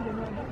对，上一。哦，